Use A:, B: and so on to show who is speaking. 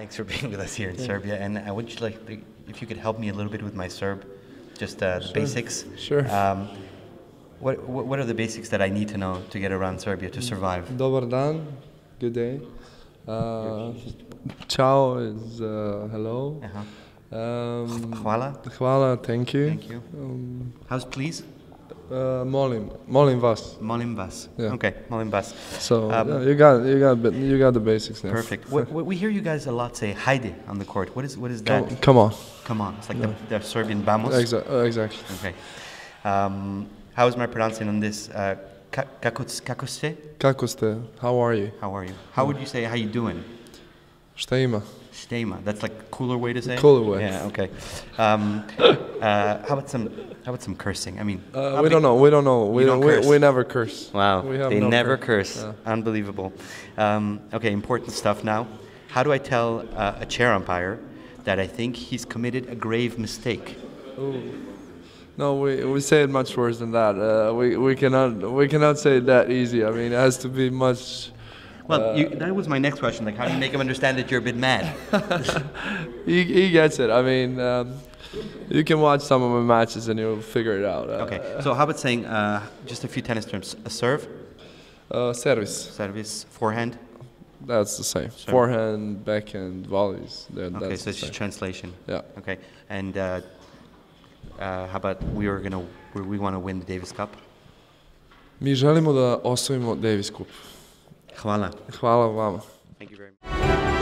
A: thanks for being with us here in Serbia. And I would like to, if you could help me a little bit with my Serb, just uh, the basics.
B: Sure.
A: Um, what, what what are the basics that I need to know to get around Serbia to survive?
B: Dobar dan. Good day. Uh, ciao is uh, hello.
A: Uh-huh.
B: Um,
A: Hvala.
B: hvala, thank you.
A: Thank you.
B: Um,
A: How's please?
B: Uh, molim, molim vas.
A: Molim vas.
B: Yeah.
A: Okay, molim vas.
B: So
A: Um,
B: yeah, you got you got you got the basics now.
A: Perfect. What, what, we hear you guys a lot say "Haide" on the court. What is what is that?
B: Come, come on.
A: Come on, it's like the, the Serbian "Vamos."
B: Exa- uh, exactly.
A: Okay. Um, how is my pronunciation on this? Uh, ka- kako, kako ste?
B: Kako ste? How are you?
A: How are you? How would you say how you doing?
B: Šta ima?
A: Stema. That's like a cooler way to say. it?
B: Cooler way.
A: Yeah. Okay. Um, uh, how about some how about some cursing? I mean,
B: Uh, we don't know. We don't know. We don't.
A: don't
B: we,
A: curse?
B: we never curse.
A: Wow.
B: We have
A: they
B: no
A: never
B: curse.
A: curse.
B: Yeah.
A: Unbelievable. Um, okay, important stuff now. How do I tell uh, a chair umpire that I think he's committed a grave mistake?
B: No, we, we say it much worse than that. Uh, we, we cannot we cannot say it that easy. I mean, it has to be much.
A: Well, you, that was my next question. Like, how do you make him understand that you're a bit mad?
B: He, he gets it. I mean, um, you can watch some of my matches and you'll figure it out. Uh,
A: Okay, so how about saying uh, just a few tennis terms? A serve,
B: Uh, service.
A: service, forehand.
B: That's the same. Forehand, backhand, volleys. That,
A: Okay,
B: that's
A: so it's just translation.
B: Yeah.
A: Okay, and uh, uh, how about we are gonna we, we want to win the Davis Cup?
B: Mi želimo da osvojimo Davis Cup.
A: Hvala.
B: Hvala vama.
A: Thank you very much.